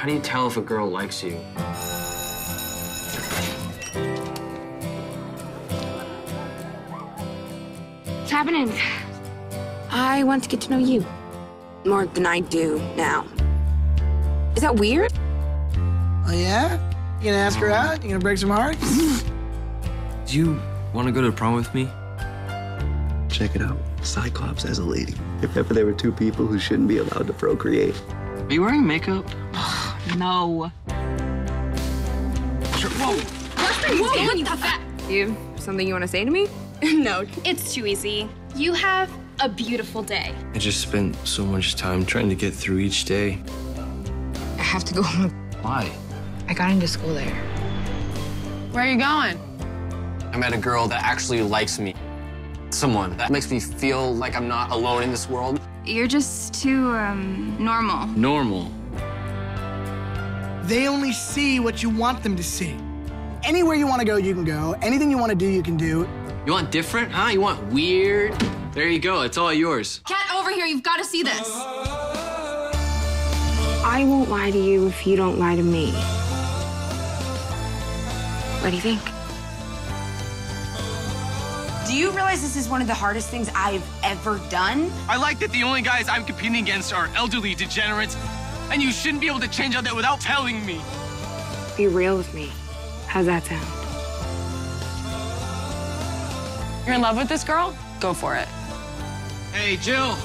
How do you tell if a girl likes you? What's happening? I want to get to know you more than I do now. Is that weird? Oh, yeah? You gonna ask her out? You gonna break some hearts? Do you want to go to prom with me? Check it out. Cyclops as a lady. If ever there were two people who shouldn't be allowed to procreate. Are you wearing makeup? No. Whoa, what the fuck? You something you want to say to me? no, it's too easy. You have a beautiful day. I just spent so much time trying to get through each day. I have to go home. Why? I got into school there. Where are you going? I met a girl that actually likes me. Someone that makes me feel like I'm not alone in this world. You're just too, um, normal. Normal. They only see what you want them to see. Anywhere you want to go, you can go. Anything you want to do, you can do. You want different, huh? You want weird? There you go. It's all yours. Cat, over here. You've got to see this. I won't lie to you if you don't lie to me. What do you think? Do you realize this is one of the hardest things I've ever done? I like that the only guys I'm competing against are elderly degenerates, and you shouldn't be able to change all that without telling me. Be real with me. How's that sound? You're in love with this girl? Go for it. Hey, Jill,